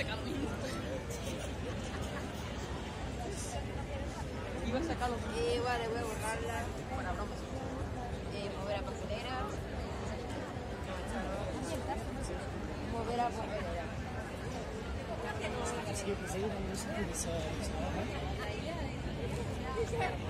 secado Iba a sacar los eh, vale, voy a borrarla. Bueno, bromas. Eh, mover a papelera. Mover a papelera. Sí, pues ahí no.